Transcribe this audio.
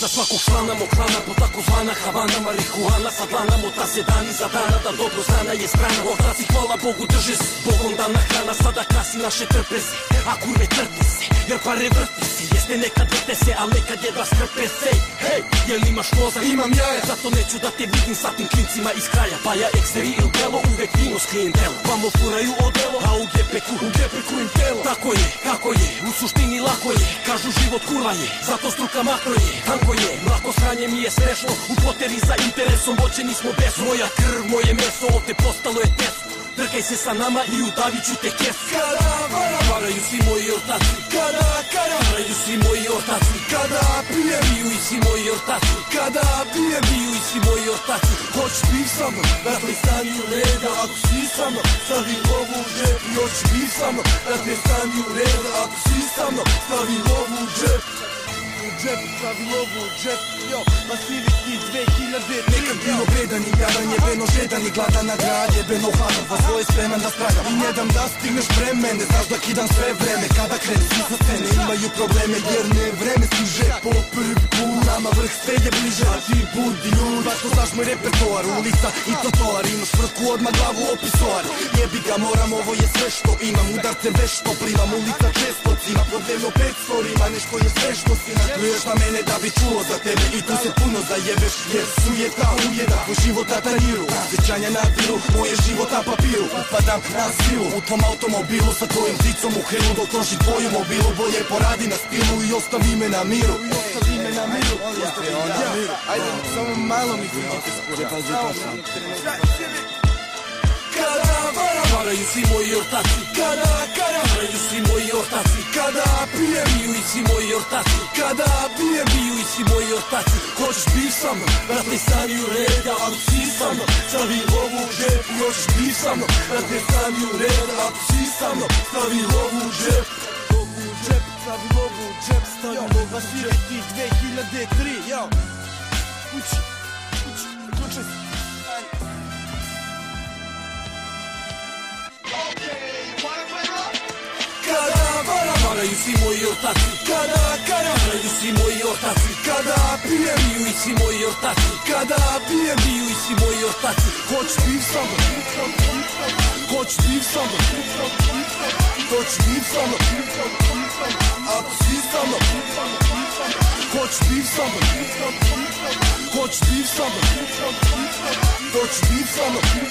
за свако шлана, мо клана по тако звана хавана марихуана са плана мо та се дани за дана да добро знана е страна. Во си хвала богу држи с богом да на храна са да краси наше трпези ако не трпи се јер паре врти си јесте нека дете се а нека де да скрпе се. Хей јел имаш коза? Имам јае зато не чу да те видим са тим клинцима из краја. Па ја екстери и бело увек вино с клиентело па мо фураю одело а у гепеку у гепеку интело u suštini lako je. Kažu život kurva je, zato struka makro je. Tanko je, mlako sranje mi je smešno. U poteri za interesom voćeni smo bez Moja krv, moje meso, ovde postalo je tesko Trkaj se sa nama i udavit ću te kesu. Kada vara, varaju svi moji ortaci. Kada, kada, varaju svi moji ortaci. Kada pijem, biju i svi moji ortaci. Kada pijem, biju i svi moji ortaci. Hoć piv sa mnom, dakle stani u reda Ako si sa mnom, stavi lovu džep sa mnom, dakle stani u reda Ako si sa mnom, stavi lovu u džep. U džep, stavi lovu u džep Yo, Masiliki 2000 Nekad bilo bedan i jadan je beno žedan i gladan na grad je beno hladan Pa svoje spreman da stragam i ne dam da stigneš pre mene Znaš da kidam sve vreme. Kada krenu svi sa scene Imaju probleme jer ne vreme stiže po prvi Nama vrh sve je bliže a ti budi lud. Zašto znaš moj repertoar ulica i trotoar Imaš vrku odmah glavu opisoar. Jebi ga moram ovo je sve što imam. Udarce vešto primam ulica često cima. Podnevno pet storima nešto je sve što si. Na Pluješ na mene da bi čuo za tebe i tu se puno zajebeš Jer sujeta ujeda tvoj život na tanjiru Sjećanja na diru, moje život na papiru. Upadam na silu u tom automobilu Sa tvojim zicom u helu dok tvoju mobilu Bolje poradi na stilu i ostavi me na miru Ajde, samo malo mi Kada vara, varaju svi moji ortaci Kada, kada, varaju svi moji ortaci Kada pijem, biju i svi moji ortaci Kada pijem, biju i svi moji ortaci Hoćeš biv sa mnom, brate stani u red Ako si sa mnom, stavi lovu u džep hoćeš biv sa mnom, brate stani u red Ako si sa mnom, stavi lovu u džep Lovu u džep, stavi lovu u džep Stavi lovu Masiliki 2003, did three, yo. Vara, varaju svi moji ortaci. Kada, kada, varaju svi moji ortaci. Kada pijem, biju i svi moji ortaci. Kada pijem, biju i svi moji ortaci. Hoć piv sa mnom Hoć piv sa mnom Hoć piv sa mnom Ako si sa mnom Hoć piv sa mnom Hoć piv sa mnom Hoć piv sa mnom